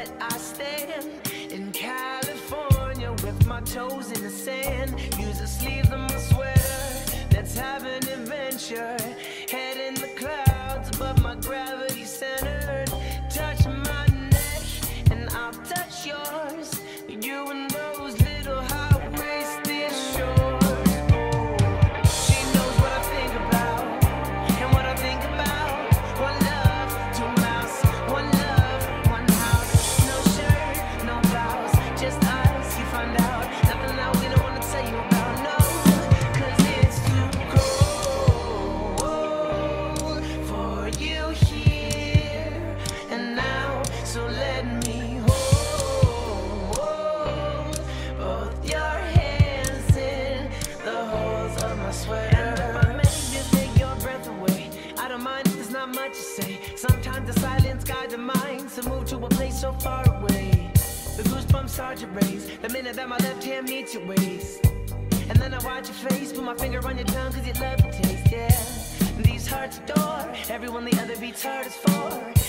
but I stand in California with my toes in the sand. Use the sleeves of my sweater. Let's have an adventure. The minute that my left hand meets your waist. And then I watch your face, put my finger on your tongue, cause you love the taste, yeah. These hearts adore, everyone the other beats hardest for.